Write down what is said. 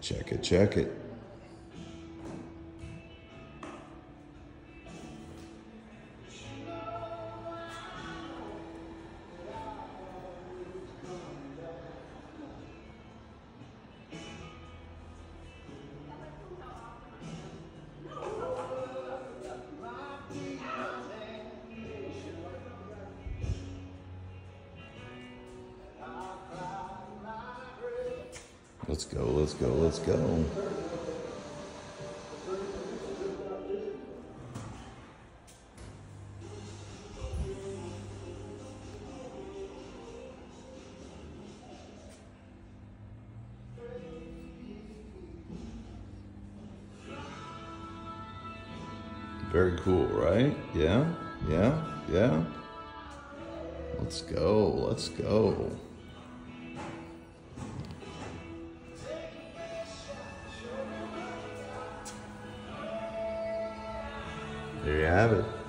Check it, check it. Let's go, let's go, let's go. Very cool, right? Yeah, yeah, yeah. Let's go, let's go. There you have it.